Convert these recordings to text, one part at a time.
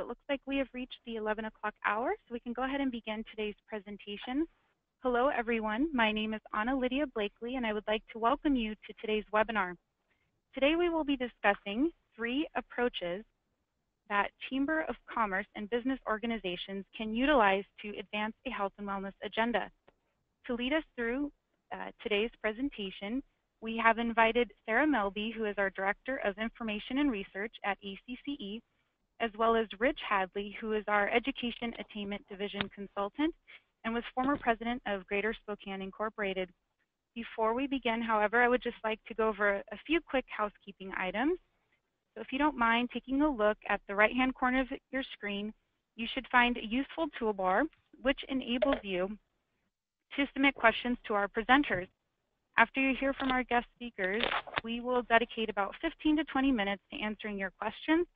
so it looks like we have reached the 11 o'clock hour, so we can go ahead and begin today's presentation. Hello, everyone. My name is Anna Lydia Blakely, and I would like to welcome you to today's webinar. Today we will be discussing three approaches that Chamber of Commerce and business organizations can utilize to advance a health and wellness agenda. To lead us through uh, today's presentation, we have invited Sarah Melby, who is our Director of Information and Research at ACCE, as well as Rich Hadley, who is our Education Attainment Division Consultant and was former president of Greater Spokane Incorporated. Before we begin, however, I would just like to go over a few quick housekeeping items. So if you don't mind taking a look at the right-hand corner of your screen, you should find a useful toolbar which enables you to submit questions to our presenters. After you hear from our guest speakers, we will dedicate about 15 to 20 minutes to answering your questions,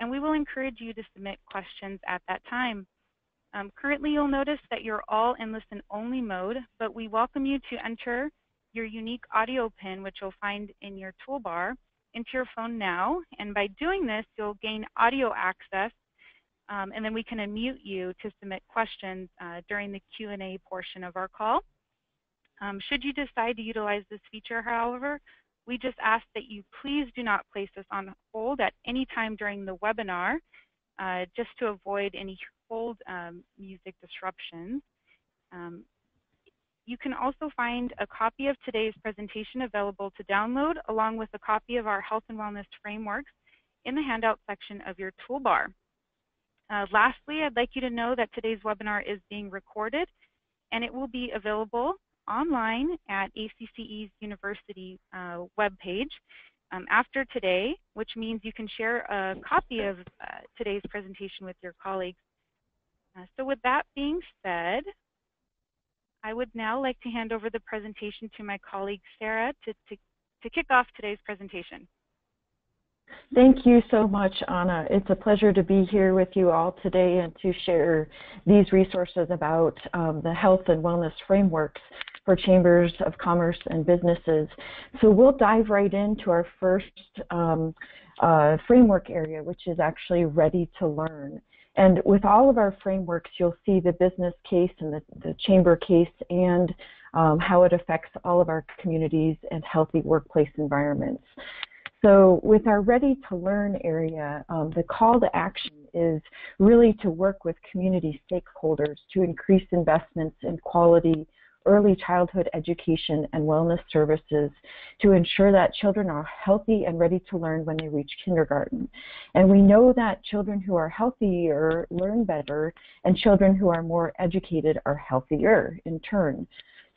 and we will encourage you to submit questions at that time. Um, currently, you'll notice that you're all in listen-only mode, but we welcome you to enter your unique audio pin, which you'll find in your toolbar, into your phone now. And by doing this, you'll gain audio access, um, and then we can unmute you to submit questions uh, during the Q&A portion of our call. Um, should you decide to utilize this feature, however, we just ask that you please do not place us on hold at any time during the webinar, uh, just to avoid any hold um, music disruptions. Um, you can also find a copy of today's presentation available to download along with a copy of our health and wellness frameworks in the handout section of your toolbar. Uh, lastly, I'd like you to know that today's webinar is being recorded and it will be available online at ACCE's university uh, webpage um, after today, which means you can share a copy of uh, today's presentation with your colleagues. Uh, so with that being said, I would now like to hand over the presentation to my colleague Sarah to, to, to kick off today's presentation. Thank you so much, Anna. It's a pleasure to be here with you all today and to share these resources about um, the health and wellness frameworks for chambers of commerce and businesses. So we'll dive right into our first um, uh, framework area, which is actually ready to learn. And with all of our frameworks, you'll see the business case and the, the chamber case and um, how it affects all of our communities and healthy workplace environments. So with our Ready to Learn area, um, the call to action is really to work with community stakeholders to increase investments in quality early childhood education and wellness services to ensure that children are healthy and ready to learn when they reach kindergarten. And we know that children who are healthier learn better, and children who are more educated are healthier in turn.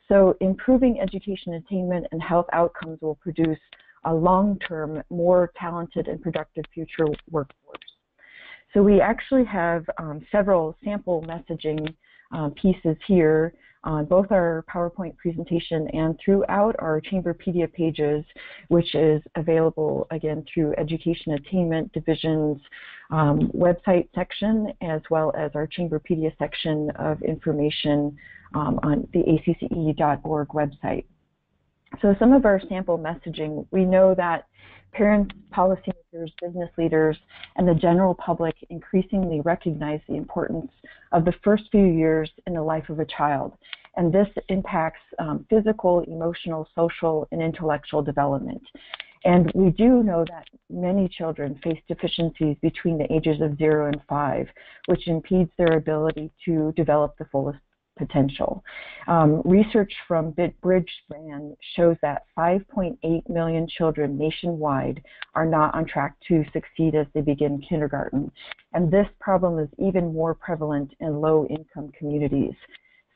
So improving education attainment and health outcomes will produce a long-term, more talented and productive future workforce. So we actually have um, several sample messaging um, pieces here on both our PowerPoint presentation and throughout our Chamberpedia pages, which is available again through Education Attainment Division's um, website section, as well as our Chamberpedia section of information um, on the acce.org website. So some of our sample messaging, we know that parents, policymakers, business leaders, and the general public increasingly recognize the importance of the first few years in the life of a child. And this impacts um, physical, emotional, social, and intellectual development. And we do know that many children face deficiencies between the ages of zero and five, which impedes their ability to develop the fullest potential. Um, research from Bridgespan shows that 5.8 million children nationwide are not on track to succeed as they begin kindergarten. And this problem is even more prevalent in low income communities.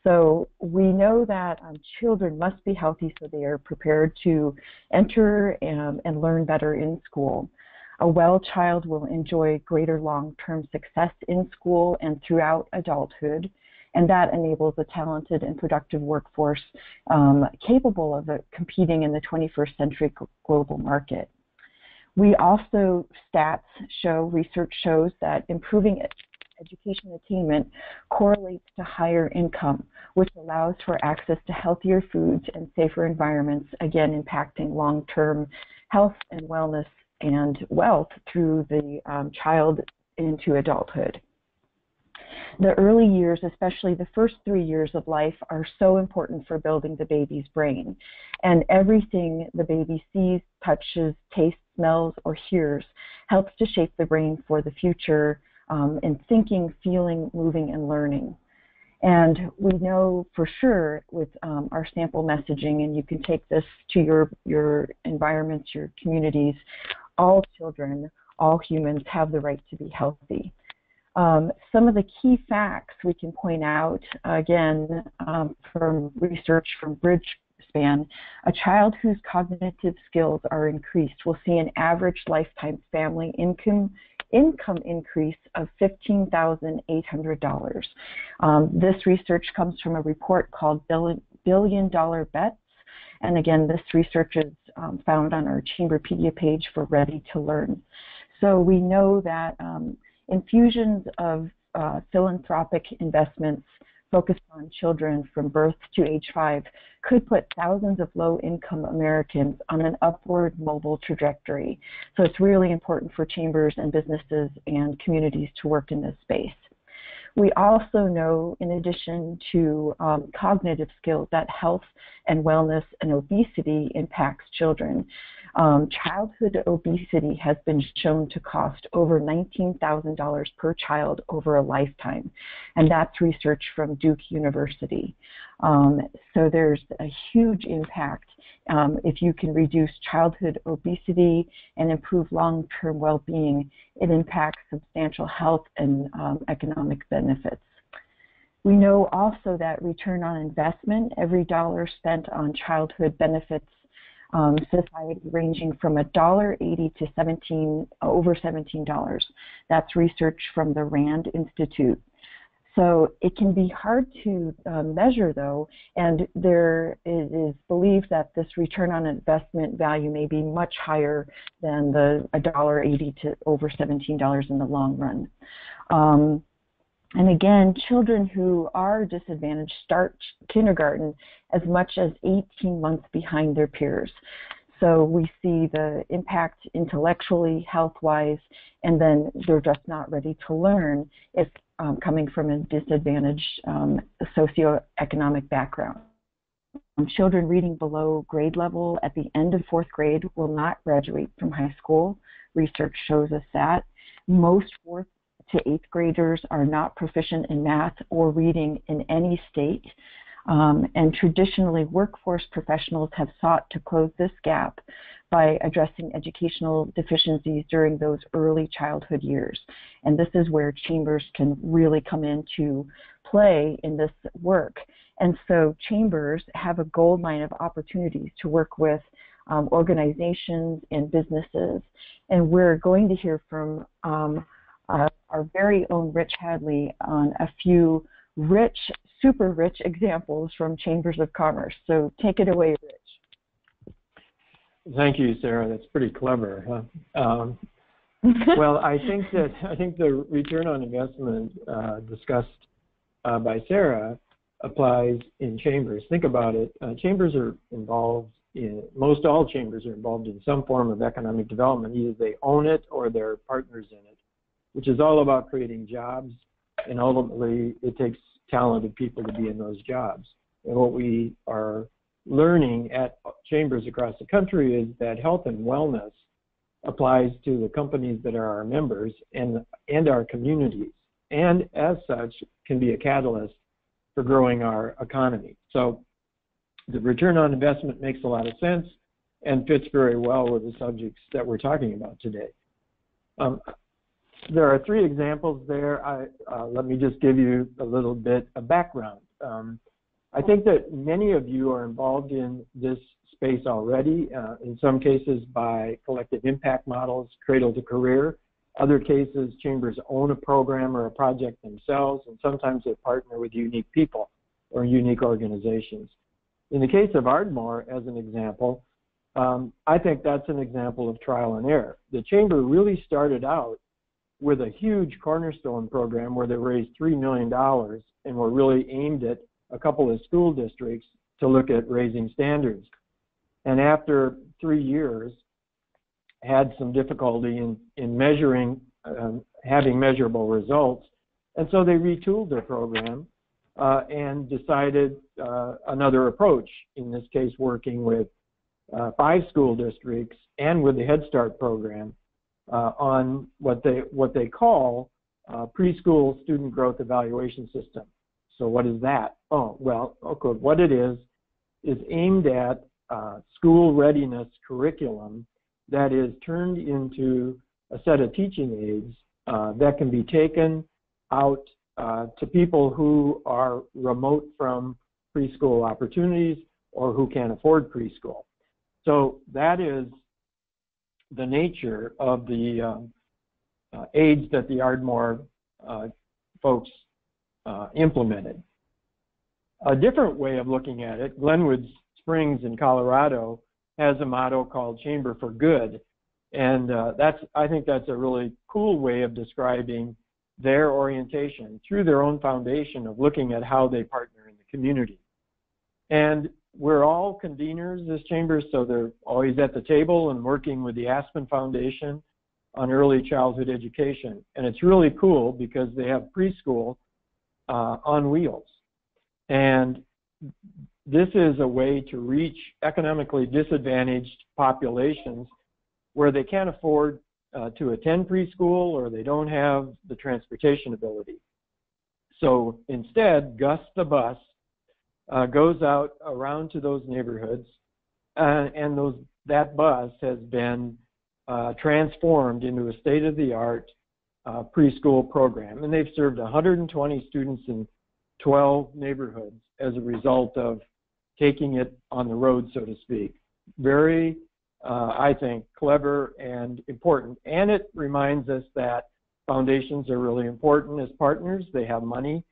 So we know that um, children must be healthy so they are prepared to enter um, and learn better in school. A well child will enjoy greater long-term success in school and throughout adulthood and that enables a talented and productive workforce um, capable of uh, competing in the 21st century global market. We also, stats show, research shows that improving education attainment correlates to higher income, which allows for access to healthier foods and safer environments, again impacting long-term health and wellness and wealth through the um, child into adulthood. The early years, especially the first three years of life, are so important for building the baby's brain. And everything the baby sees, touches, tastes, smells, or hears helps to shape the brain for the future um, in thinking, feeling, moving, and learning. And we know for sure with um, our sample messaging, and you can take this to your, your environments, your communities, all children, all humans have the right to be healthy. Um, some of the key facts we can point out, again, um, from research from Bridgespan, a child whose cognitive skills are increased will see an average lifetime family income income increase of $15,800. Um, this research comes from a report called Billion, Dollar Bets. And again, this research is um, found on our Chamberpedia page for Ready to Learn. So we know that um, infusions of uh, philanthropic investments focused on children from birth to age five could put thousands of low-income Americans on an upward mobile trajectory. So it's really important for chambers and businesses and communities to work in this space. We also know, in addition to um, cognitive skills, that health and wellness and obesity impacts children. Um, childhood obesity has been shown to cost over $19,000 per child over a lifetime, and that's research from Duke University. Um, so there's a huge impact um, if you can reduce childhood obesity and improve long-term well-being. It impacts substantial health and um, economic benefits. We know also that return on investment, every dollar spent on childhood benefits um, society ranging from $1.80 to 17 over $17. That's research from the RAND Institute. So it can be hard to uh, measure though, and there is believed that this return on investment value may be much higher than the $1.80 to over $17 in the long run. Um, and again, children who are disadvantaged start kindergarten as much as 18 months behind their peers. So we see the impact intellectually, health-wise, and then they're just not ready to learn if um, coming from a disadvantaged um, socioeconomic background. Um, children reading below grade level at the end of fourth grade will not graduate from high school. Research shows us that. Most fourth to eighth graders are not proficient in math or reading in any state. Um, and traditionally, workforce professionals have sought to close this gap by addressing educational deficiencies during those early childhood years. And this is where chambers can really come into play in this work. And so chambers have a gold mine of opportunities to work with um, organizations and businesses. And we're going to hear from um, uh, our very own Rich Hadley on a few rich, super rich examples from Chambers of Commerce. So take it away, Rich. Thank you, Sarah. That's pretty clever. Huh? Um, well, I think that I think the return on investment uh, discussed uh, by Sarah applies in chambers. Think about it. Uh, chambers are involved in most all chambers are involved in some form of economic development. Either they own it or they're partners in it which is all about creating jobs. And ultimately, it takes talented people to be in those jobs. And what we are learning at chambers across the country is that health and wellness applies to the companies that are our members and, and our communities, and as such, can be a catalyst for growing our economy. So the return on investment makes a lot of sense and fits very well with the subjects that we're talking about today. Um, there are three examples there. I, uh, let me just give you a little bit of background. Um, I think that many of you are involved in this space already, uh, in some cases by collective impact models, cradle to career. Other cases, chambers own a program or a project themselves, and sometimes they partner with unique people or unique organizations. In the case of Ardmore, as an example, um, I think that's an example of trial and error. The chamber really started out with a huge cornerstone program where they raised $3 million and were really aimed at a couple of school districts to look at raising standards. And after three years, had some difficulty in, in measuring um, having measurable results. And so they retooled their program uh, and decided uh, another approach, in this case working with uh, five school districts and with the Head Start program uh, on what they, what they call uh, preschool student growth evaluation system. So what is that? Oh, well, okay, what it is, is aimed at uh, school readiness curriculum that is turned into a set of teaching aids uh, that can be taken out uh, to people who are remote from preschool opportunities or who can't afford preschool. So that is the nature of the um, uh, aids that the Ardmore uh, folks uh, implemented. A different way of looking at it, Glenwood Springs in Colorado has a motto called Chamber for Good. And uh, that's, I think that's a really cool way of describing their orientation through their own foundation of looking at how they partner in the community. And we're all conveners, this chamber, so they're always at the table and working with the Aspen Foundation on early childhood education. And it's really cool because they have preschool uh, on wheels. And this is a way to reach economically disadvantaged populations where they can't afford uh, to attend preschool or they don't have the transportation ability. So instead, Gus the bus uh, goes out around to those neighborhoods, uh, and those that bus has been uh, transformed into a state-of-the-art uh, preschool program, and they've served 120 students in 12 neighborhoods as a result of taking it on the road, so to speak. Very, uh, I think, clever and important. And it reminds us that foundations are really important as partners. They have money.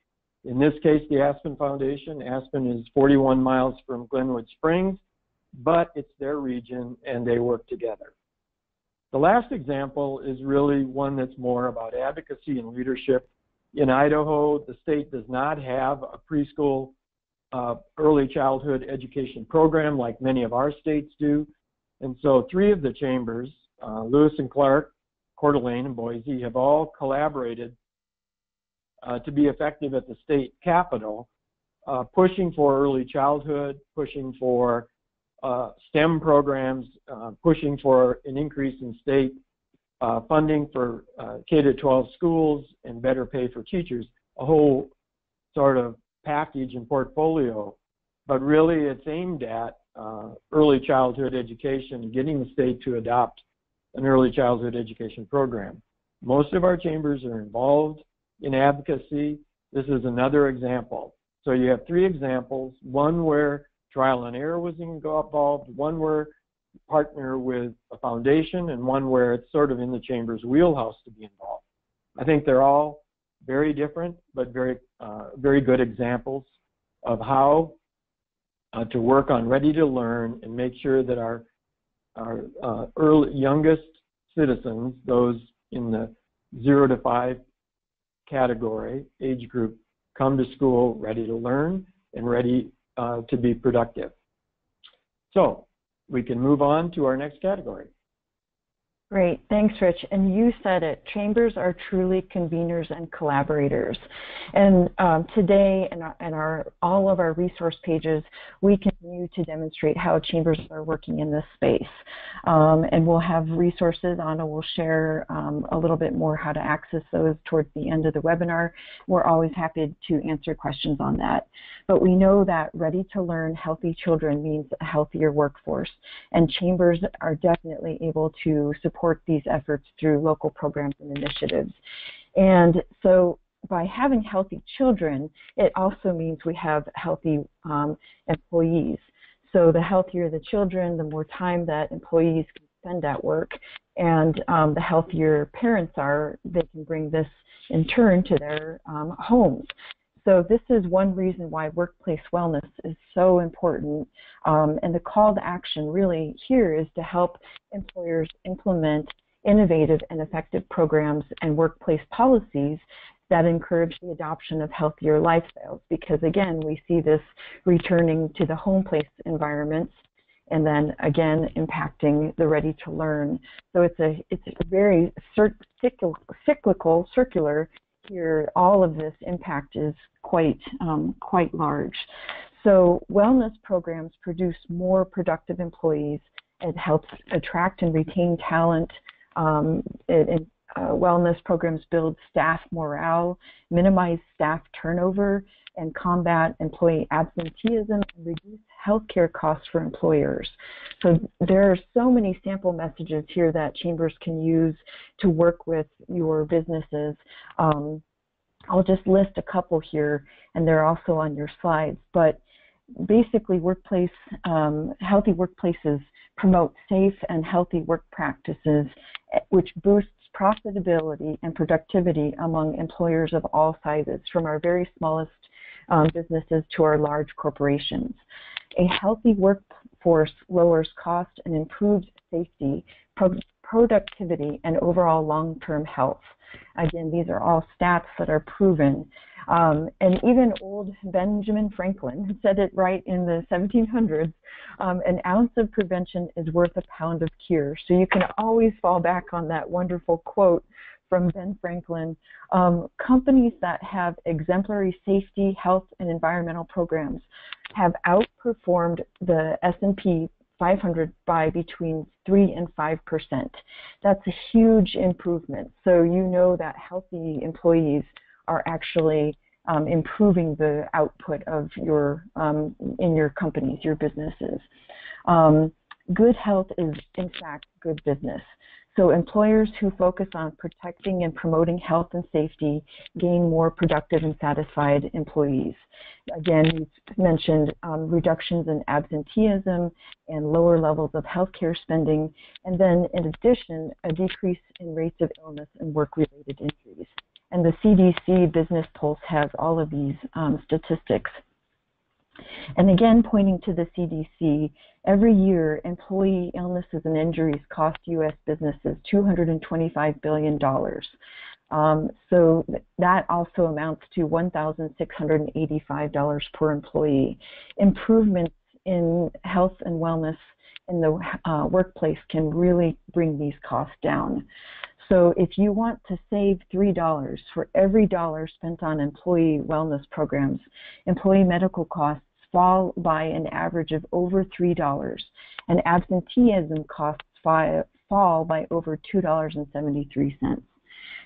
In this case, the Aspen Foundation. Aspen is 41 miles from Glenwood Springs, but it's their region and they work together. The last example is really one that's more about advocacy and leadership. In Idaho, the state does not have a preschool uh, early childhood education program like many of our states do. And so three of the chambers, uh, Lewis and Clark, Coeur d'Alene, and Boise, have all collaborated uh, to be effective at the state capitol, uh, pushing for early childhood, pushing for uh, STEM programs, uh, pushing for an increase in state funding for K-12 schools and better pay for teachers, a whole sort of package and portfolio, but really it's aimed at uh, early childhood education, getting the state to adopt an early childhood education program. Most of our chambers are involved in advocacy. This is another example. So you have three examples, one where trial and error was involved, one where partner with a foundation, and one where it's sort of in the chamber's wheelhouse to be involved. I think they're all very different, but very, uh, very good examples of how uh, to work on ready to learn and make sure that our, our uh, early, youngest citizens, those in the zero to five category, age group, come to school ready to learn and ready uh, to be productive. So we can move on to our next category. Great, thanks, Rich. And you said it, chambers are truly conveners and collaborators. And um, today, in, our, in our, all of our resource pages, we to demonstrate how chambers are working in this space. Um, and we'll have resources, Anna will share um, a little bit more how to access those towards the end of the webinar. We're always happy to answer questions on that. But we know that ready to learn healthy children means a healthier workforce. And chambers are definitely able to support these efforts through local programs and initiatives. And so by having healthy children, it also means we have healthy um, employees. So the healthier the children, the more time that employees can spend at work, and um, the healthier parents are, they can bring this in turn to their um, homes. So this is one reason why workplace wellness is so important. Um, and the call to action really here is to help employers implement innovative and effective programs and workplace policies that encourage the adoption of healthier lifestyles because again we see this returning to the home place environments and then again impacting the ready to learn. So it's a it's a very cyclical, cyclical circular here. All of this impact is quite um, quite large. So wellness programs produce more productive employees. It helps attract and retain talent. Um, it, it uh, wellness programs build staff morale, minimize staff turnover, and combat employee absenteeism and reduce healthcare costs for employers. So there are so many sample messages here that chambers can use to work with your businesses. Um, I'll just list a couple here, and they're also on your slides. But basically, workplace um, healthy workplaces promote safe and healthy work practices, eh, which boosts profitability and productivity among employers of all sizes, from our very smallest um, businesses to our large corporations. A healthy workforce lowers cost and improves safety, pro- productivity, and overall long term health. Again, these are all stats that are proven. Um, and even old Benjamin Franklin said it right in the 1700s um, an ounce of prevention is worth a pound of cure. So you can always fall back on that wonderful quote from Ben Franklin. Um, companies that have exemplary safety, health, and environmental programs have outperformed the S&P 500 by between 3 and 5 percent. That's a huge improvement. So you know that healthy employees are actually um, improving the output of your um, in your companies, your businesses. Um, good health is in fact good business. So employers who focus on protecting and promoting health and safety gain more productive and satisfied employees. Again, we've mentioned um, reductions in absenteeism and lower levels of healthcare spending, and then in addition, a decrease in rates of illness and work-related injuries. And the CDC Business Pulse has all of these um, statistics. And again, pointing to the CDC, every year employee illnesses and injuries cost U.S. businesses $225 billion. Um, so that also amounts to $1,685 per employee. Improvements in health and wellness in the uh, workplace can really bring these costs down. So if you want to save $3 for every dollar spent on employee wellness programs, employee medical costs fall by an average of over $3, and absenteeism costs fall by over $2.73.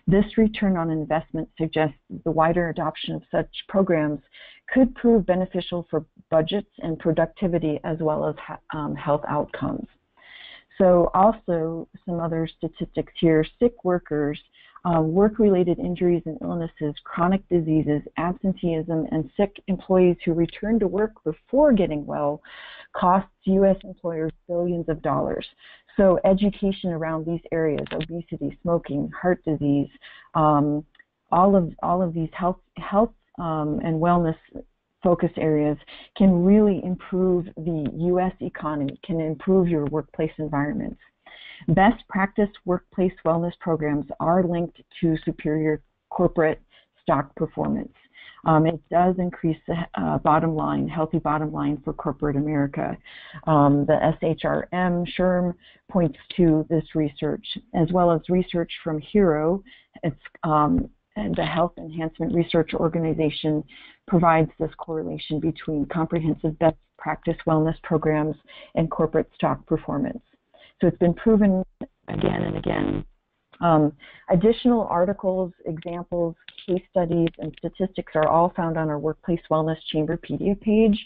This return on investment suggests the wider adoption of such programs could prove beneficial for budgets and productivity as well as um, health outcomes. So also some other statistics here, sick workers, uh, work-related injuries and illnesses, chronic diseases, absenteeism, and sick employees who return to work before getting well costs U.S. employers billions of dollars. So education around these areas, obesity, smoking, heart disease, um, all of all of these health health um, and wellness focus areas can really improve the U.S. economy, can improve your workplace environments. Best practice workplace wellness programs are linked to superior corporate stock performance. Um, it does increase the uh, bottom line, healthy bottom line for corporate America. Um, the SHRM SHRM points to this research, as well as research from HERO. It's um, the Health Enhancement Research Organization provides this correlation between comprehensive best practice wellness programs and corporate stock performance. So it's been proven again and again. Um, additional articles, examples, case studies, and statistics are all found on our Workplace Wellness Chamberpedia page.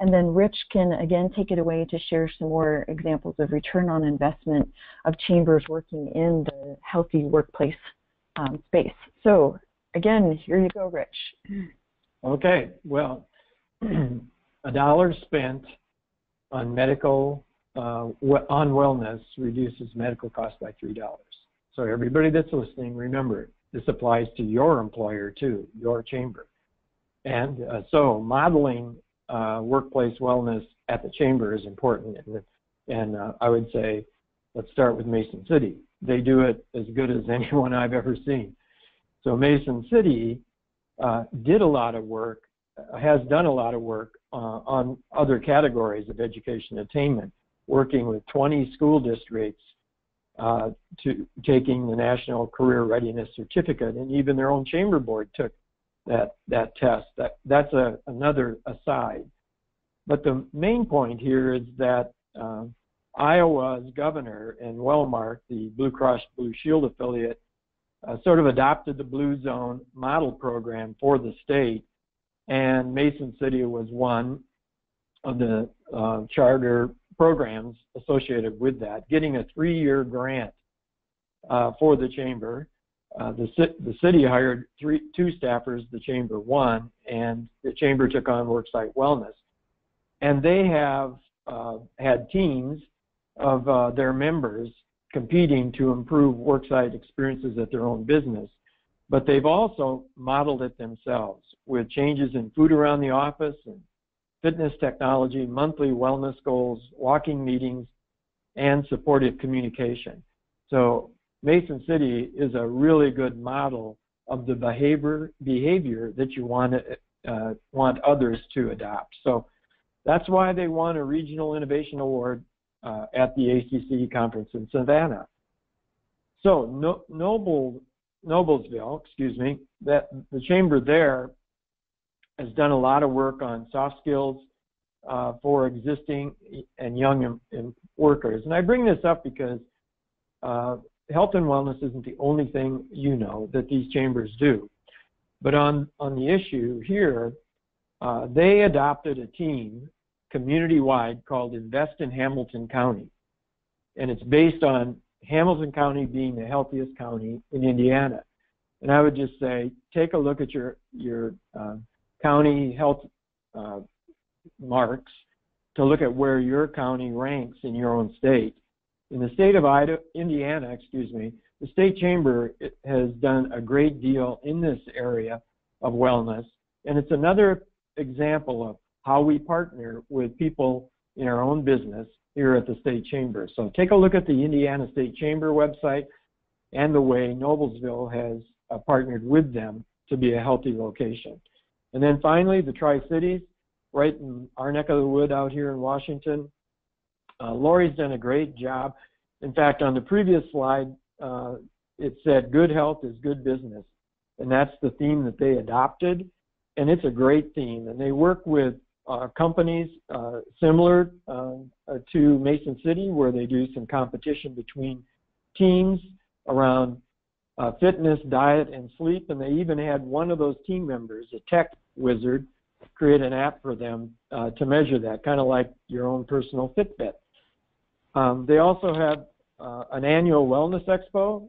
And then Rich can again take it away to share some more examples of return on investment of chambers working in the healthy workplace um, space. So again, here you go, Rich. Okay, well, a dollar spent on medical on wellness reduces medical costs by three dollars. So everybody that's listening, remember this applies to your employer too, your chamber. And uh, so modeling uh, workplace wellness at the chamber is important. And, and uh, I would say, let's start with Mason City. They do it as good as anyone I've ever seen. So Mason City uh, did a lot of work, has done a lot of work uh, on other categories of education attainment working with 20 school districts uh, to taking the National Career Readiness Certificate, and even their own chamber board took that that test. That that's a another aside. But the main point here is that uh, Iowa's governor and Wellmark, the Blue Cross Blue Shield affiliate, uh, sort of adopted the Blue Zone model program for the state, and Mason City was one of the uh, charter programs associated with that, getting a three-year grant uh, for the chamber. Uh, the, the city hired three, two staffers, the chamber one, and the chamber took on worksite wellness. And they have uh, had teams of uh, their members competing to improve worksite experiences at their own business. But they've also modeled it themselves with changes in food around the office and fitness technology, monthly wellness goals, walking meetings, and supportive communication. So Mason City is a really good model of the behavior behavior that you want to, uh, want others to adopt. So that's why they won a regional innovation award uh, at the ACC conference in Savannah. So no, Noble, Noblesville, excuse me, that the chamber there has done a lot of work on soft skills uh, for existing and young workers. And I bring this up because uh, health and wellness isn't the only thing you know that these chambers do. But on, on the issue here, uh, they adopted a team community-wide called Invest in Hamilton County. And it's based on Hamilton County being the healthiest county in Indiana. And I would just say, take a look at your, your uh, county health uh, marks to look at where your county ranks in your own state. In the state of Indiana, excuse me, the state chamber has done a great deal in this area of wellness, and it's another example of how we partner with people in our own business here at the state chamber. So take a look at the Indiana State Chamber website and the way Noblesville has uh, partnered with them to be a healthy location. And then finally, the Tri-Cities, right in our neck of the wood out here in Washington. Uh, Lori's done a great job. In fact, on the previous slide, uh, it said good health is good business. And that's the theme that they adopted. And it's a great theme. And they work with uh, companies uh, similar uh, to Mason City, where they do some competition between teams around uh, fitness, diet, and sleep. And they even had one of those team members, a tech wizard, create an app for them uh, to measure that, kind of like your own personal Fitbit. Um, they also had uh, an annual wellness expo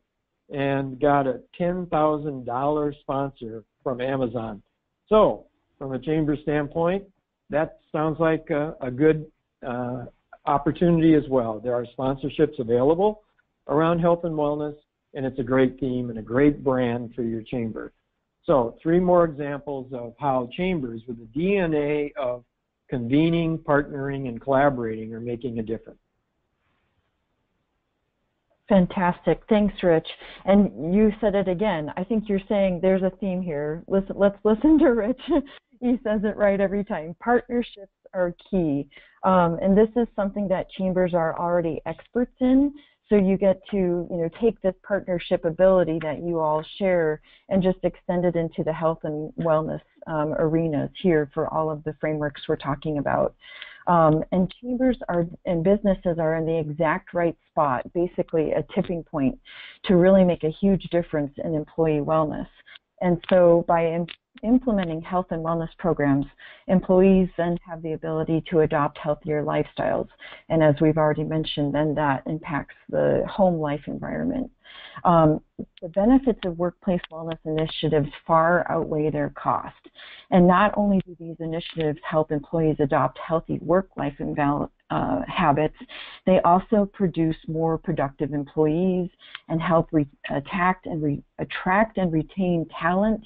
and got a $10,000 sponsor from Amazon. So, from a chamber standpoint, that sounds like a, a good uh, opportunity as well. There are sponsorships available around health and wellness, and it's a great theme and a great brand for your chamber. So three more examples of how chambers with the DNA of convening, partnering, and collaborating are making a difference. Fantastic. Thanks, Rich. And you said it again. I think you're saying there's a theme here. Listen, let's listen to Rich. he says it right every time. Partnerships are key. Um, and this is something that chambers are already experts in. So you get to, you know, take this partnership ability that you all share and just extend it into the health and wellness um, arenas here for all of the frameworks we're talking about. Um, and chambers are and businesses are in the exact right spot, basically a tipping point, to really make a huge difference in employee wellness. And so by implementing health and wellness programs, employees then have the ability to adopt healthier lifestyles. And as we've already mentioned, then that impacts the home life environment. Um, the benefits of workplace wellness initiatives far outweigh their cost. And not only do these initiatives help employees adopt healthy work-life uh, habits, they also produce more productive employees and help re- attract and re- attract and retain talent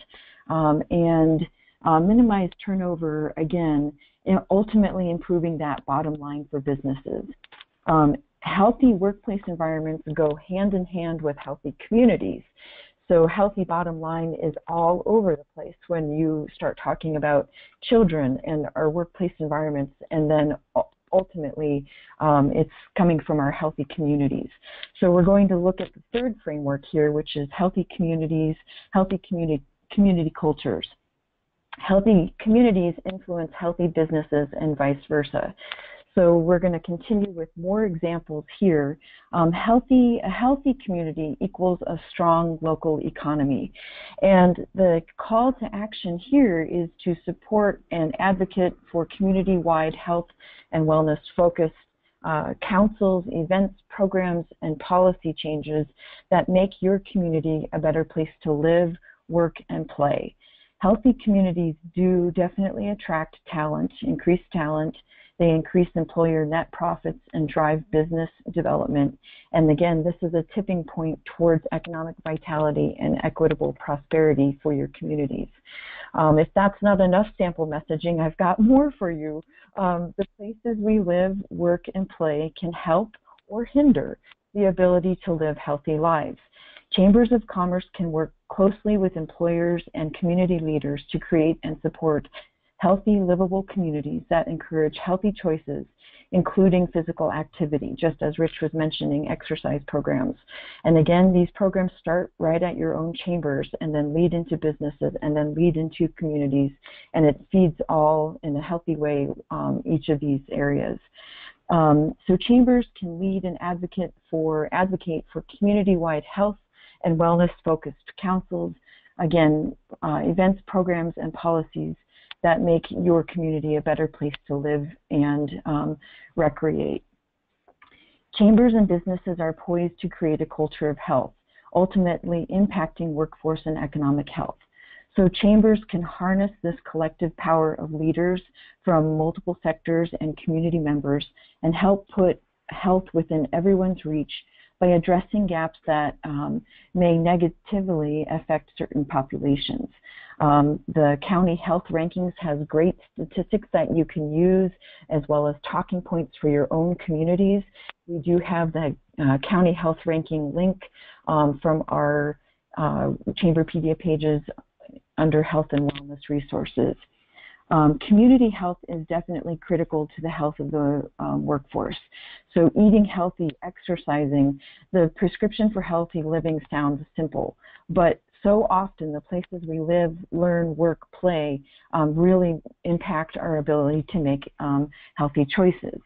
um, and uh, minimize turnover again, ultimately improving that bottom line for businesses. Um, healthy workplace environments go hand in hand with healthy communities. So healthy bottom line is all over the place when you start talking about children and our workplace environments and then ultimately um, it's coming from our healthy communities. So we're going to look at the third framework here, which is healthy communities, healthy community community cultures. Healthy communities influence healthy businesses and vice versa. So we're going to continue with more examples here. Um, healthy, a healthy community equals a strong local economy. And the call to action here is to support and advocate for community-wide health and wellness focused uh, councils, events, programs, and policy changes that make your community a better place to live, work, and play. Healthy communities do definitely attract talent, increase talent, they increase employer net profits and drive business development. And again, this is a tipping point towards economic vitality and equitable prosperity for your communities. Um, if that's not enough sample messaging, I've got more for you. Um, the places we live, work, and play can help or hinder the ability to live healthy lives. Chambers of Commerce can work closely with employers and community leaders to create and support healthy, livable communities that encourage healthy choices, including physical activity, just as Rich was mentioning, exercise programs. And again, these programs start right at your own chambers and then lead into businesses and then lead into communities, and it feeds all in a healthy way um, each of these areas. Um, so chambers can lead and advocate for advocate for community-wide health and wellness-focused councils, again, uh, events, programs, and policies that make your community a better place to live and um, recreate. Chambers and businesses are poised to create a culture of health, ultimately impacting workforce and economic health. So chambers can harness this collective power of leaders from multiple sectors and community members and help put health within everyone's reach by addressing gaps that um, may negatively affect certain populations. Um, the county health rankings has great statistics that you can use as well as talking points for your own communities. We do have the uh, county health ranking link um, from our uh, Chamberpedia pages under health and wellness resources. Um, community health is definitely critical to the health of the um, workforce. So eating healthy, exercising, the prescription for healthy living sounds simple, but so often the places we live, learn, work, play um, really impact our ability to make um, healthy choices.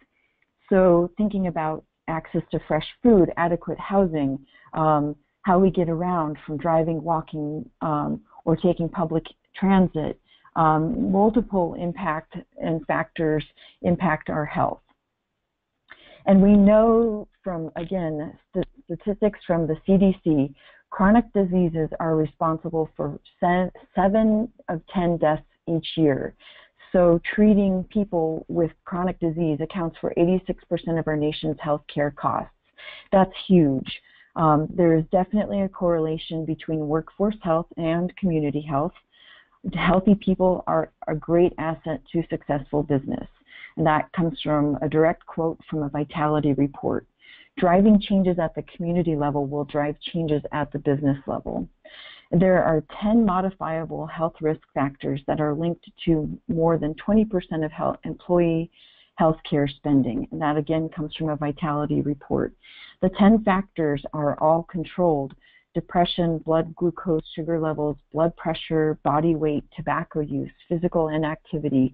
So thinking about access to fresh food, adequate housing, um, how we get around from driving, walking, um, or taking public transit, um, multiple impact and factors impact our health. And we know from, again, st statistics from the CDC, chronic diseases are responsible for seven of 10 deaths each year. So treating people with chronic disease accounts for 86% of our nation's healthcare costs. That's huge. Um, there is definitely a correlation between workforce health and community health healthy people are a great asset to successful business. And that comes from a direct quote from a vitality report. Driving changes at the community level will drive changes at the business level. There are 10 modifiable health risk factors that are linked to more than 20% of health, employee healthcare spending. And that again comes from a vitality report. The 10 factors are all controlled depression, blood glucose, sugar levels, blood pressure, body weight, tobacco use, physical inactivity,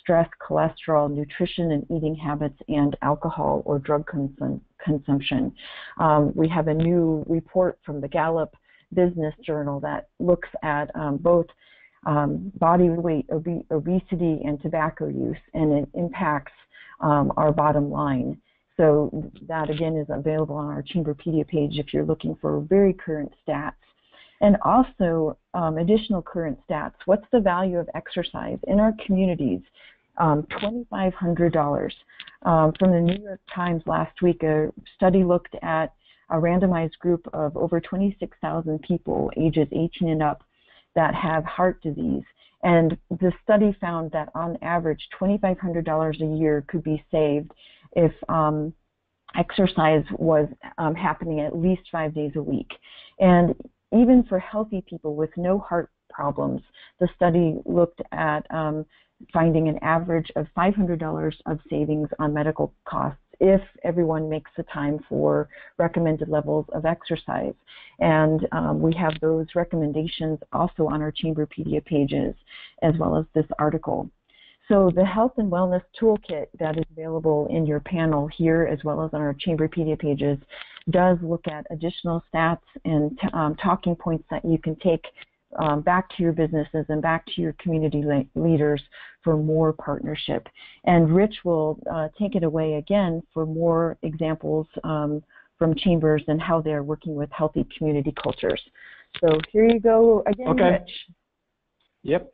stress, cholesterol, nutrition and eating habits, and alcohol or drug consum consumption. Um, we have a new report from the Gallup Business Journal that looks at um, both um, body weight, ob obesity, and tobacco use, and it impacts um, our bottom line. So that again is available on our Chamberpedia page if you're looking for very current stats. And also um, additional current stats. What's the value of exercise in our communities? Um, $2,500. Um, from the New York Times last week, a study looked at a randomized group of over 26,000 people ages 18 and up that have heart disease. And the study found that on average, $2,500 a year could be saved if um, exercise was um, happening at least five days a week. And even for healthy people with no heart problems, the study looked at um, finding an average of $500 of savings on medical costs if everyone makes the time for recommended levels of exercise. And um, we have those recommendations also on our Chamberpedia pages as well as this article. So the health and wellness toolkit that is available in your panel here as well as on our Chamberpedia pages does look at additional stats and um, talking points that you can take um, back to your businesses and back to your community le leaders for more partnership. And Rich will uh, take it away again for more examples um, from chambers and how they're working with healthy community cultures. So here you go again, okay. Rich. Yep.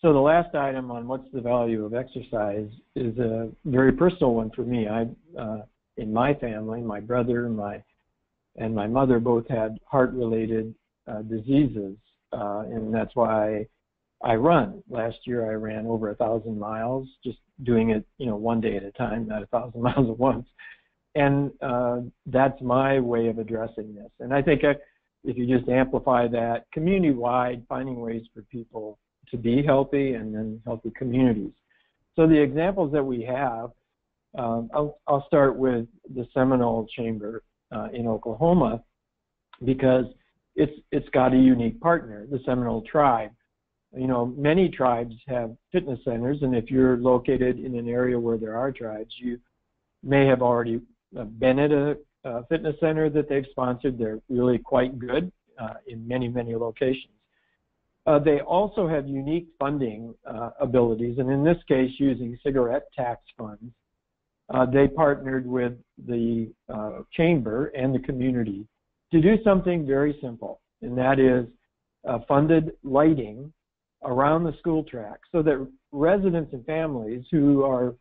So the last item on what's the value of exercise is a very personal one for me. I, uh, in my family, my brother, my and my mother both had heart-related uh, diseases, uh, and that's why I run. Last year I ran over a thousand miles, just doing it, you know, one day at a time, not a thousand miles at once. And uh, that's my way of addressing this. And I think I, if you just amplify that community-wide, finding ways for people to be healthy and then healthy communities. So the examples that we have, um, I'll, I'll, start with the Seminole Chamber uh, in Oklahoma because it's it's got a unique partner, the Seminole tribe. You know, many tribes have fitness centers, and if you're located in an area where there are tribes, you may have already uh, been at a, a fitness center that they've sponsored. They're really quite good uh, in many many locations. Uh, they also have unique funding uh, abilities, and in this case, using cigarette tax funds, uh, they partnered with the uh, chamber and the community to do something very simple, and that is uh, funded lighting around the school track so that residents and families who are,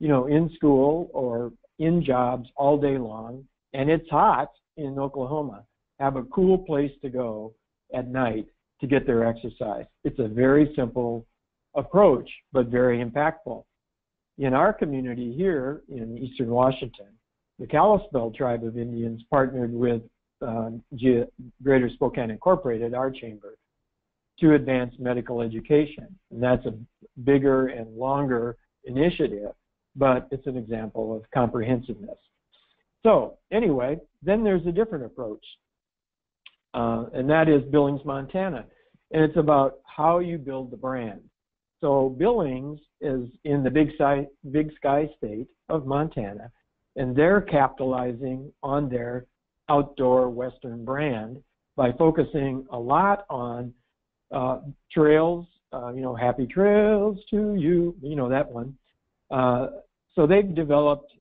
you know, in school or in jobs all day long, and it's hot in Oklahoma, have a cool place to go at night to get their exercise. It's a very simple approach, but very impactful. In our community here in eastern Washington, the Kalispel tribe of Indians partnered with uh, Greater Spokane Incorporated, our chamber, to advance medical education. And that's a bigger and longer initiative, but it's an example of comprehensiveness. So anyway, then there's a different approach, uh, and that is Billings, Montana. And it's about how you build the brand. So Billings is in the Big Big Sky state of Montana, and they're capitalizing on their outdoor Western brand by focusing a lot on uh, trails, uh, you know, happy trails to you, you know, that one. Uh, so they've developed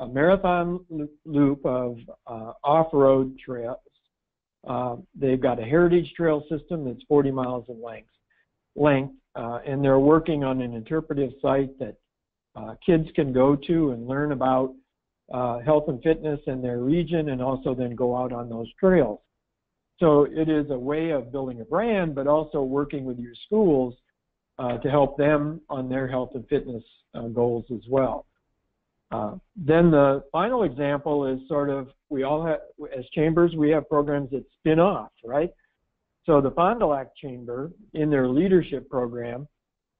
a marathon loop of uh, off-road trails. Uh, they've got a heritage trail system that's 40 miles in length, length uh, and they're working on an interpretive site that kids can go to and learn about uh, health and fitness in their region and also then go out on those trails. So it is a way of building a brand, but also working with your schools uh, to help them on their health and fitness uh, goals as well. Uh, then the final example is sort of we all have as chambers we have programs that spin off, right? So the Fond du Lac Chamber in their leadership program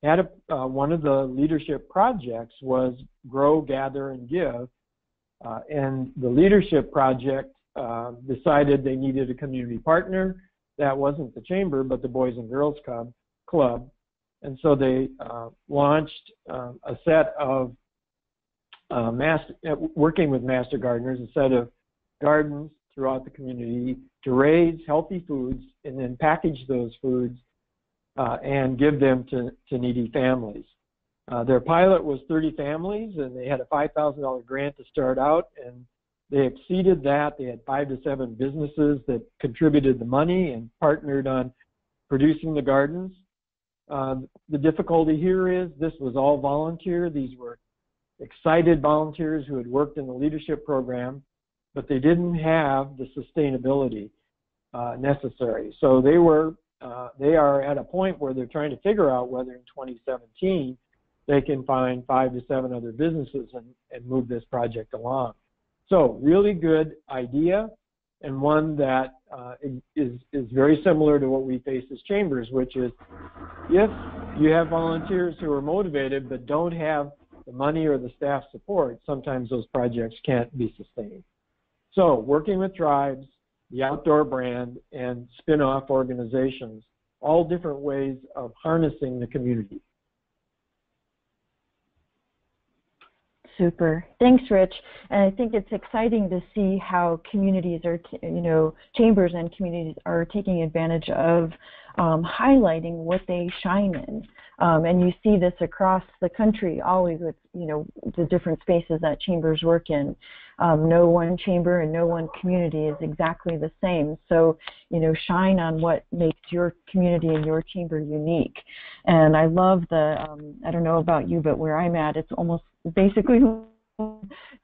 had a, uh, one of the leadership projects was grow, gather, and give, uh, and the leadership project uh, decided they needed a community partner. That wasn't the chamber, but the Boys and Girls Club. Club. And so they uh, launched uh, a set of uh, master, uh, working with master gardeners, a set of gardens throughout the community to raise healthy foods and then package those foods and give them to, to needy families. Uh, their pilot was 30 families, and they had a $5,000 grant to start out, and they exceeded that. They had five to seven businesses that contributed the money and partnered on producing the gardens. Uh, the difficulty here is this was all volunteer. These were excited volunteers who had worked in the leadership program, but they didn't have the sustainability uh, necessary. So they were uh, they are at a point where they're trying to figure out whether in 2017 they can find five to seven other businesses and, and move this project along. So really good idea, and one that uh, is is very similar to what we face as chambers, which is if you have volunteers who are motivated but don't have the money or the staff support, sometimes those projects can't be sustained. So working with tribes, the outdoor brand, and spin-off organizations, all different ways of harnessing the community. Super. Thanks, Rich. And I think it's exciting to see how communities are, you know, chambers and communities are taking advantage of um, highlighting what they shine in. Um, and you see this across the country always with, you know, the different spaces that chambers work in. Um, no one chamber and no one community is exactly the same. So, you know, shine on what makes your community and your chamber unique. And I love the, um, I don't know about you, but where I'm at, it's almost basically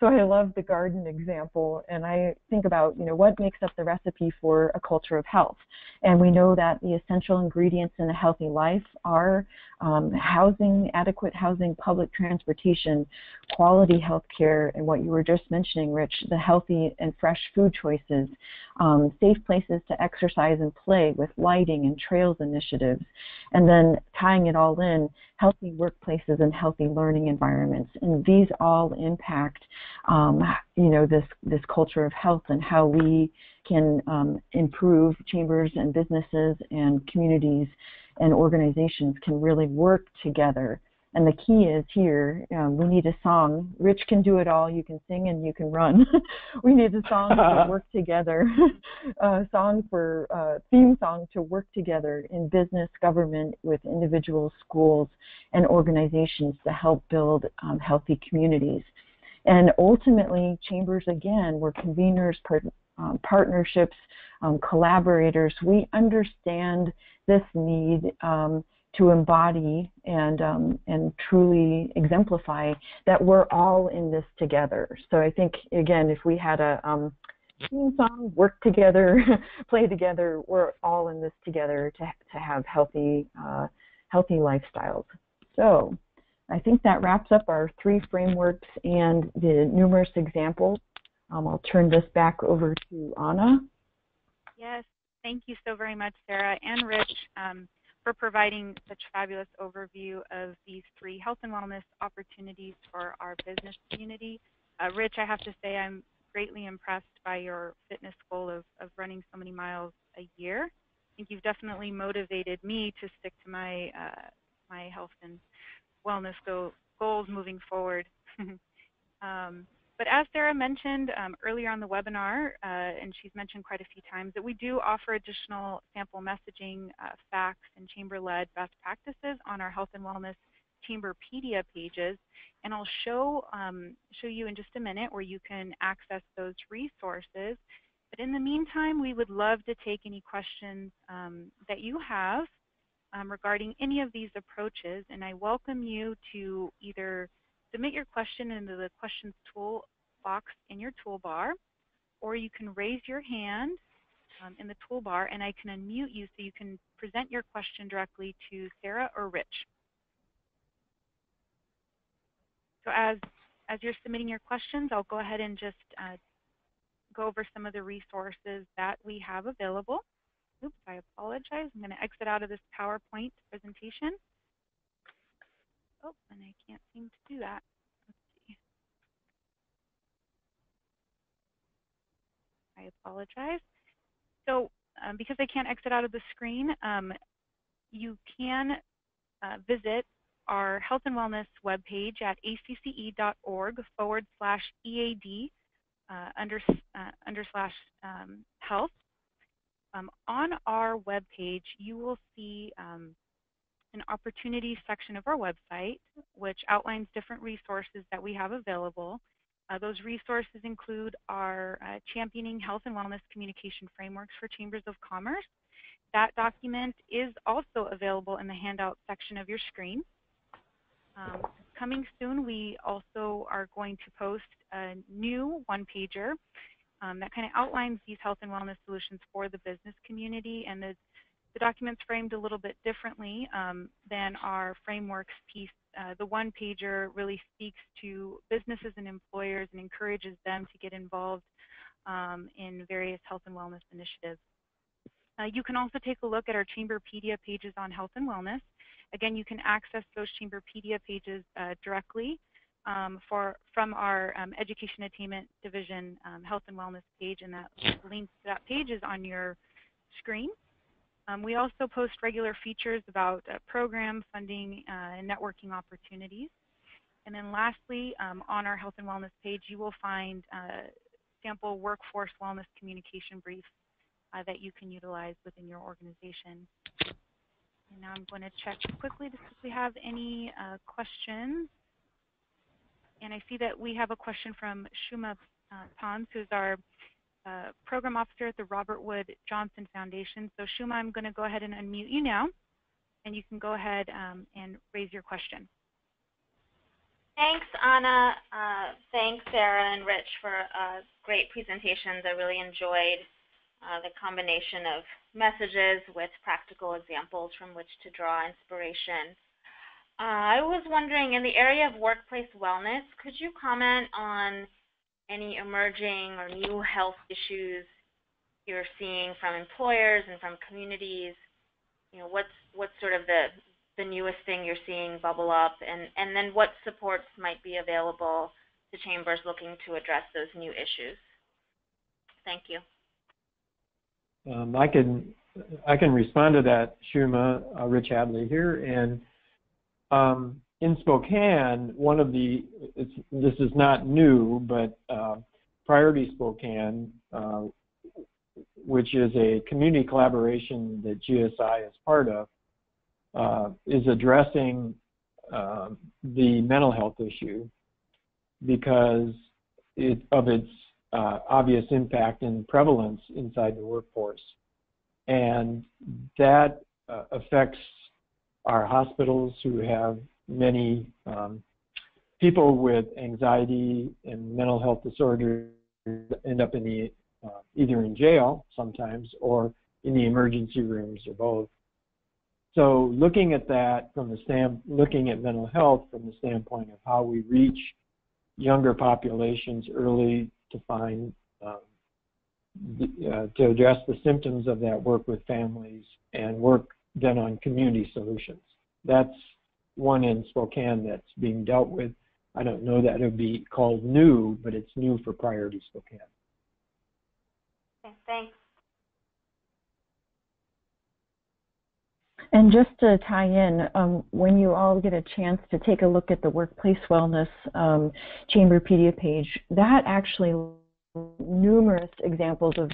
so I love the garden example, and I think about you know what makes up the recipe for a culture of health. And we know that the essential ingredients in a healthy life are um, housing, adequate housing, public transportation, quality health care, and what you were just mentioning, Rich, the healthy and fresh food choices, um, safe places to exercise and play with lighting and trails initiatives, and then tying it all in, healthy workplaces and healthy learning environments. And these all impact, um, you know, this, this culture of health and how we can um, improve chambers and businesses and communities and organizations can really work together and the key is here, um, we need a song. Rich can do it all. You can sing and you can run. we need a song to work together, a song for uh, theme song to work together in business, government, with individuals, schools, and organizations to help build um, healthy communities. And ultimately, chambers again, we're conveners, part, um, partnerships, um, collaborators. We understand this need um, to embody and um, and truly exemplify that we're all in this together. So I think again, if we had a um, song, work together, play together, we're all in this together to to have healthy uh, healthy lifestyles. So I think that wraps up our three frameworks and the numerous examples. Um, I'll turn this back over to Anna. Yes, thank you so very much, Sarah and Rich. Um, for providing such fabulous overview of these three health and wellness opportunities for our business community. Uh, Rich, I have to say I'm greatly impressed by your fitness goal of, of running so many miles a year. I think you've definitely motivated me to stick to my uh, my health and wellness go, goals moving forward. um, but as Sarah mentioned um, earlier on the webinar, uh, and she's mentioned quite a few times, that we do offer additional sample messaging, uh, facts, and chamber-led best practices on our health and wellness Chamberpedia pages. And I'll show, um, show you in just a minute where you can access those resources. But in the meantime, we would love to take any questions um, that you have um, regarding any of these approaches. And I welcome you to either submit your question into the questions tool box in your toolbar, or you can raise your hand um, in the toolbar and I can unmute you so you can present your question directly to Sarah or Rich. So as, as you're submitting your questions, I'll go ahead and just uh, go over some of the resources that we have available. Oops, I apologize. I'm going to exit out of this PowerPoint presentation. Oh, and I can't seem to do that. Let's see. I apologize. So um, because I can't exit out of the screen, um, you can uh, visit our health and wellness webpage at acce.org forward slash EAD uh, under, uh, under slash um, health. Um, on our webpage, you will see um, an opportunities section of our website, which outlines different resources that we have available. Uh, those resources include our uh, Championing Health and Wellness Communication Frameworks for Chambers of Commerce. That document is also available in the handout section of your screen. Um, coming soon, we also are going to post a new one-pager um, that kind of outlines these health and wellness solutions for the business community and the the document's framed a little bit differently um, than our frameworks piece. Uh, the one pager really speaks to businesses and employers and encourages them to get involved um, in various health and wellness initiatives. Uh, you can also take a look at our Chamberpedia pages on health and wellness. Again, you can access those Chamberpedia pages uh, directly um, for, from our um, Education Attainment Division um, Health and Wellness page, and that link to that page is on your screen. Um, we also post regular features about uh, program funding uh, and networking opportunities. And then lastly, um, on our health and wellness page, you will find uh, sample workforce wellness communication briefs uh, that you can utilize within your organization. And now I'm going to check quickly to see if we have any uh, questions. And I see that we have a question from Shuma uh, Pons, who's our uh, program officer at the Robert Wood Johnson Foundation. So Shuma, I'm going to go ahead and unmute you now, and you can go ahead um, and raise your question. Thanks, Anna. Uh, thanks, Sarah and Rich, for uh, great presentations. I really enjoyed uh, the combination of messages with practical examples from which to draw inspiration. Uh, I was wondering, in the area of workplace wellness, could you comment on any emerging or new health issues you're seeing from employers and from communities? You know, what's what's sort of the the newest thing you're seeing bubble up, and and then what supports might be available to chambers looking to address those new issues? Thank you. Um, I can I can respond to that, Shuma. Uh, Rich Hadley here, and um, in Spokane, one of the, this is not new, but uh, Priority Spokane, uh, which is a community collaboration that GSI is part of, uh, is addressing um, the mental health issue because it, of its uh, obvious impact and prevalence inside the workforce. And that uh, affects our hospitals who have many um, people with anxiety and mental health disorders end up in the uh, either in jail sometimes or in the emergency rooms or both. So looking at that from the stand, looking at mental health from the standpoint of how we reach younger populations early to find um, uh, to address the symptoms of that work with families and work then on community solutions. That's one in Spokane that's being dealt with. I don't know that it would be called new, but it's new for Priority Spokane. Okay, thanks. And just to tie in, um, when you all get a chance to take a look at the Workplace Wellness um, Chamberpedia page, that actually numerous examples of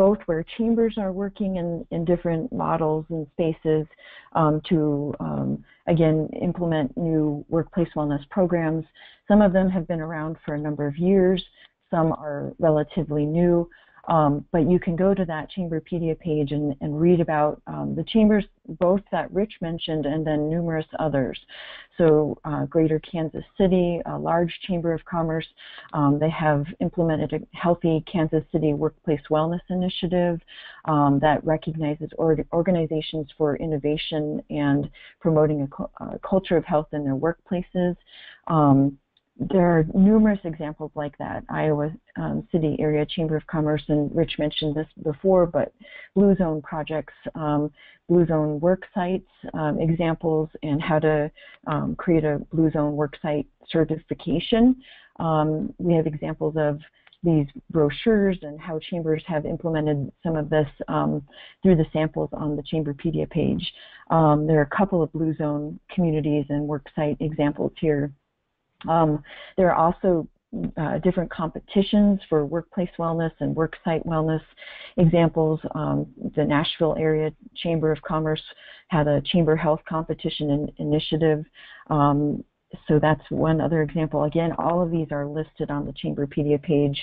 both where chambers are working in, in different models and spaces um, to, um, again, implement new workplace wellness programs. Some of them have been around for a number of years, some are relatively new. Um, but you can go to that Chamberpedia page and, and read about um, the chambers, both that Rich mentioned and then numerous others. So uh, Greater Kansas City, a large chamber of commerce, um, they have implemented a Healthy Kansas City Workplace Wellness Initiative um, that recognizes or organizations for innovation and promoting a, a, culture of health in their workplaces. Um, there are numerous examples like that. Iowa um, City Area Chamber of Commerce, and Rich mentioned this before, but Blue Zone projects, um, Blue Zone work sites um, examples, and how to um, create a Blue Zone work site certification. Um, we have examples of these brochures and how chambers have implemented some of this um, through the samples on the Chamberpedia page. there are a couple of Blue Zone communities and worksite examples here. Um, there are also uh, different competitions for workplace wellness and worksite wellness examples. Um, the Nashville Area Chamber of Commerce had a chamber health competition in, initiative. Um, so that's one other example. Again, all of these are listed on the Chamberpedia page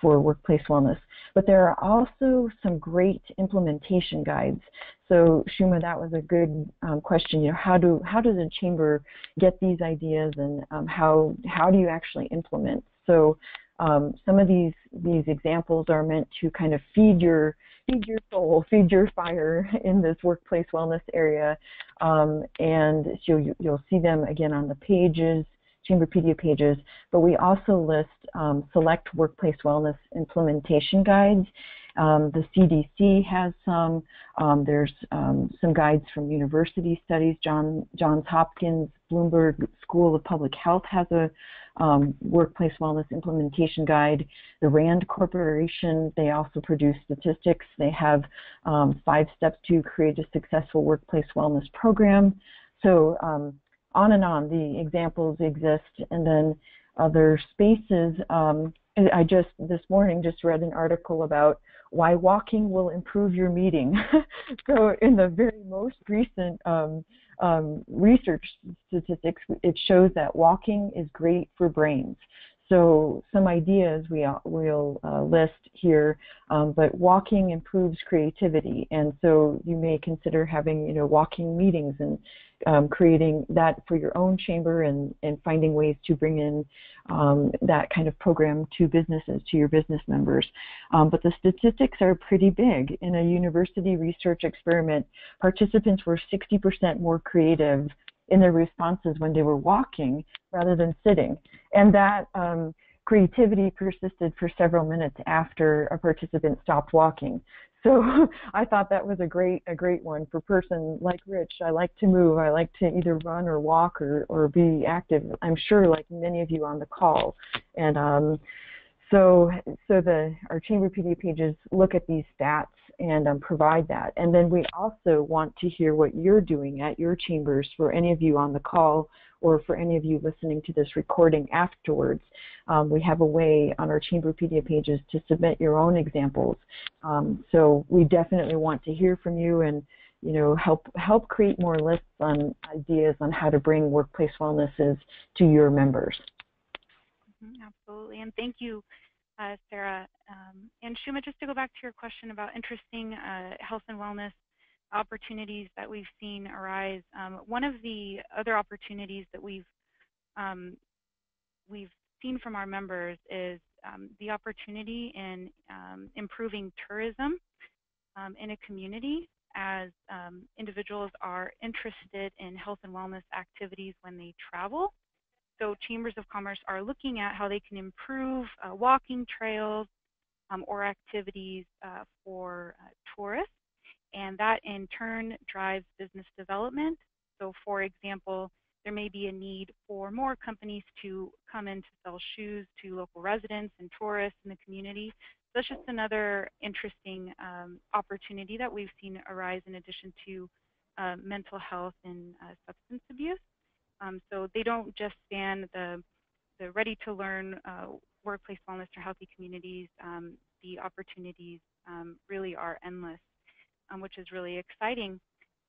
for workplace wellness. But there are also some great implementation guides. So Shuma, that was a good um, question. You know, how do how does a chamber get these ideas, and um, how how do you actually implement? So um, some of these these examples are meant to kind of feed your feed your soul, feed your fire in this workplace wellness area, um, and so you, you'll see them again on the pages Chamberpedia pages, but we also list um, select workplace wellness implementation guides. Um, the CDC has some. Um, there's um, some guides from university studies. John, Johns Hopkins Bloomberg School of Public Health has a um, workplace wellness implementation guide. The RAND Corporation, they also produce statistics. They have five steps to create a successful workplace wellness program. So um, on and on, the examples exist. And then other spaces, um, I just this morning just read an article about why walking will improve your meeting. so in the very most recent um, um, research statistics, it shows that walking is great for brains. So some ideas we will uh, list here, um, but walking improves creativity, and so you may consider having you know walking meetings and um, creating that for your own chamber and, and finding ways to bring in um, that kind of program to businesses, to your business members. Um, but the statistics are pretty big. In a university research experiment, participants were 60% more creative in their responses when they were walking rather than sitting. And that um, creativity persisted for several minutes after a participant stopped walking. So I thought that was a great a great one for person like Rich. I like to move. I like to either run or walk or or be active. I'm sure like many of you on the call. And um, so so the our Chamberpedia pages look at these stats and um, provide that. And then we also want to hear what you're doing at your chambers for any of you on the call or for any of you listening to this recording afterwards. Um, we have a way on our chamber Chamberpedia pages to submit your own examples. Um, so we definitely want to hear from you and you know help help create more lists on ideas on how to bring workplace wellnesses to your members. Mm -hmm, absolutely, and thank you uh, Sarah. Um, and Shuma, just to go back to your question about interesting uh, health and wellness opportunities that we've seen arise, um, one of the other opportunities that we've um, we've seen from our members is um, the opportunity in um, improving tourism um, in a community as individuals are interested in health and wellness activities when they travel so chambers of commerce are looking at how they can improve uh, walking trails um, or activities uh, for uh, tourists, and that in turn drives business development. So for example, there may be a need for more companies to come in to sell shoes to local residents and tourists in the community. So that's just another interesting um, opportunity that we've seen arise in addition to uh, mental health and uh, substance abuse. Um, so they don't just span the, the ready-to-learn uh, workplace wellness or healthy communities. Um, the opportunities um, really are endless, um, which is really exciting.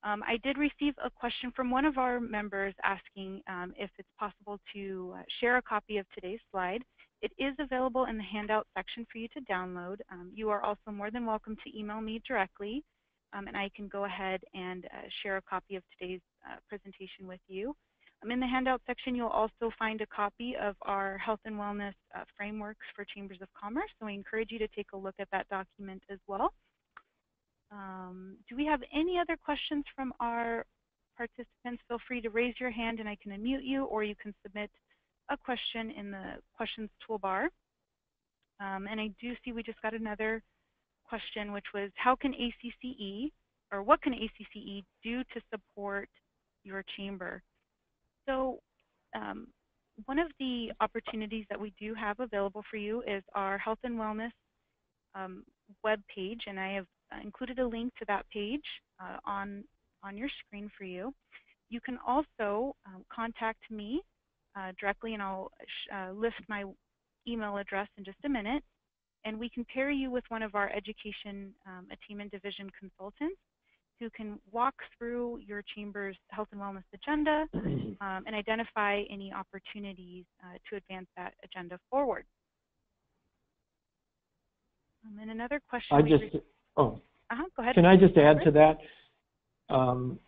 Um, I did receive a question from one of our members asking um, if it's possible to uh, share a copy of today's slide. It is available in the handout section for you to download. you are also more than welcome to email me directly, and I can go ahead and uh, share a copy of today's uh, presentation with you. Um, in the handout section, you'll also find a copy of our health and wellness uh, frameworks for chambers of commerce. So we encourage you to take a look at that document as well. Um, do we have any other questions from our participants? Feel free to raise your hand and I can unmute you, or you can submit a question in the questions toolbar. Um, and I do see we just got another question, which was how can ACCE, or what can ACCE do to support your chamber? So um, one of the opportunities that we do have available for you is our health and wellness um, web page, and I have included a link to that page uh, on, on your screen for you. You can also um, contact me uh, directly, and I'll uh, list my email address in just a minute, and we can pair you with one of our education um, attainment division consultants who can walk through your chamber's health and wellness agenda um, and identify any opportunities uh, to advance that agenda forward. Um, and another question. I just, oh, uh -huh, go ahead. Can I just add to that? Um,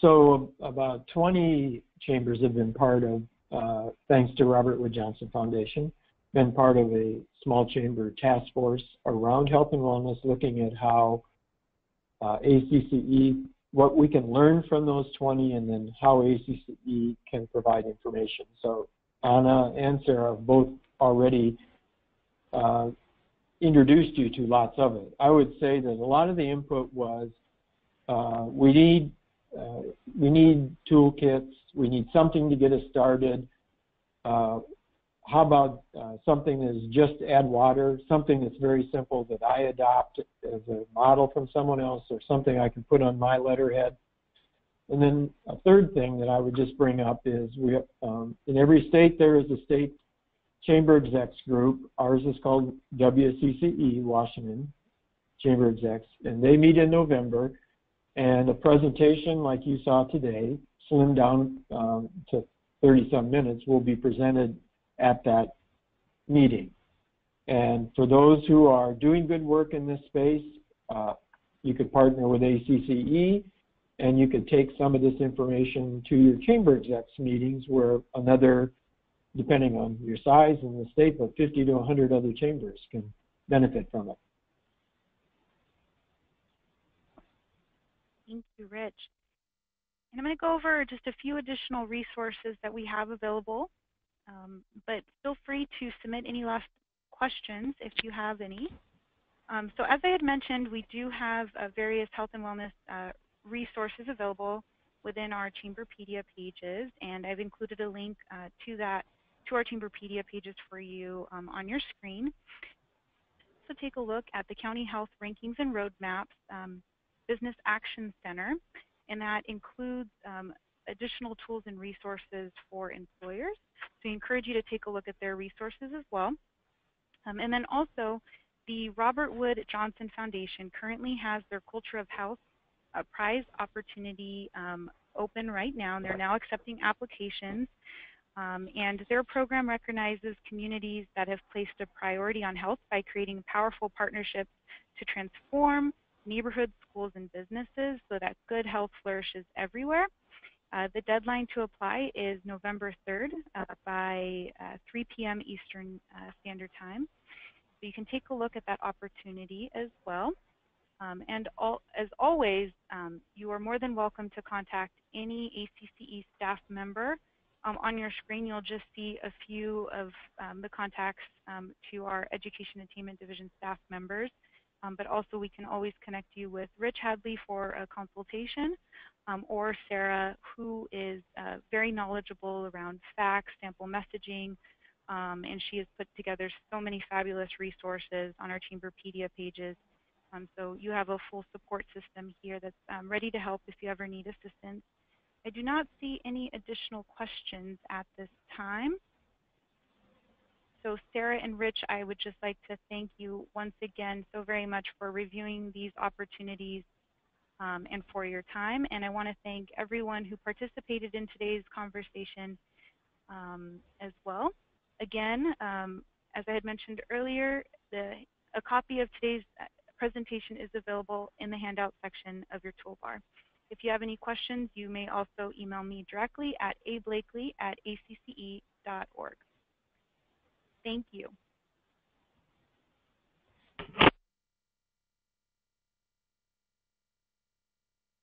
so about 20 chambers have been part of, uh, thanks to Robert Wood Johnson Foundation, been part of a small chamber task force around health and wellness looking at how uh, ACCE what we can learn from those 20 and then how ACCE can provide information. So Anna and Sarah both already uh, introduced you to lots of it. I would say that a lot of the input was uh, we need uh, we need toolkits, we need something to get us started. How about uh, something that is just add water, something that's very simple that I adopt as a model from someone else or something I can put on my letterhead. And then a third thing that I would just bring up is we um, in every state there is a state chamber execs group. Ours is called WCCE, Washington Chamber Execs, and they meet in November. And a presentation like you saw today, slimmed down um, to 30 some minutes, will be presented at that meeting. And for those who are doing good work in this space, uh, you could partner with ACCE and you could take some of this information to your chamber execs meetings where another, depending on your size and the state, but 50 to 100 other chambers can benefit from it. Thank you, Rich. And I'm going to go over just a few additional resources that we have available um, but feel free to submit any last questions if you have any. Um, so as I had mentioned, we do have uh, various health and wellness uh, resources available within our Chamberpedia pages, and I've included a link uh, to that, to our Chamberpedia pages for you um, on your screen. So take a look at the County Health Rankings and Roadmaps um, Business Action Center, and that includes um, additional tools and resources for employers. So we encourage you to take a look at their resources as well. Um, and then also, the Robert Wood Johnson Foundation currently has their Culture of Health uh, prize opportunity um, open right now, and they're now accepting applications. Um, and their program recognizes communities that have placed a priority on health by creating powerful partnerships to transform neighborhoods, schools, and businesses so that good health flourishes everywhere. Uh, the deadline to apply is November 3rd uh, by uh, 3 p.m. Eastern uh, Standard Time. So you can take a look at that opportunity as well. Um, and all, as always, um, you are more than welcome to contact any ACCE staff member. Um, on your screen, you'll just see a few of um, the contacts um, to our Education Attainment Division staff members. Um, but also we can always connect you with Rich Hadley for a consultation um, or Sarah, who is uh, very knowledgeable around facts, sample messaging, um, and she has put together so many fabulous resources on our Chamberpedia pages. Um, so you have a full support system here that's um, ready to help if you ever need assistance. I do not see any additional questions at this time. So Sarah and Rich, I would just like to thank you once again so very much for reviewing these opportunities um, and for your time. And I want to thank everyone who participated in today's conversation um, as well. Again, um, as I had mentioned earlier, the, a copy of today's uh, presentation is available in the handout section of your toolbar. If you have any questions, you may also email me directly at ablakely at acce.org. Thank you.